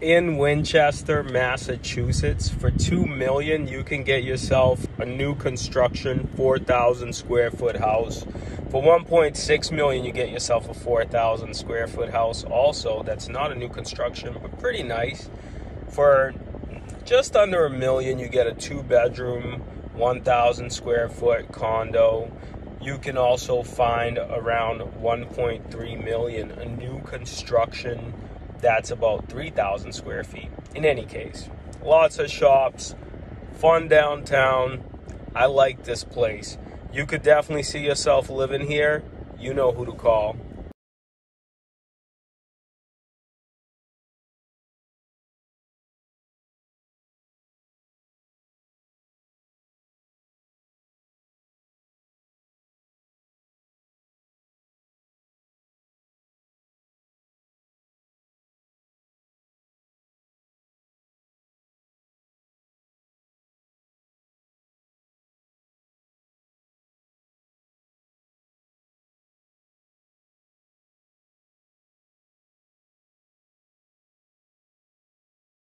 in Winchester, Massachusetts. For two million, you can get yourself a new construction, 4,000 square foot house. For 1.6 million, you get yourself a 4,000 square foot house. Also, that's not a new construction, but pretty nice. For just under a million, you get a two bedroom, 1,000 square foot condo. You can also find around 1.3 million a new construction that's about 3,000 square feet. In any case, lots of shops, fun downtown. I like this place. You could definitely see yourself living here. You know who to call.